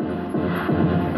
うん。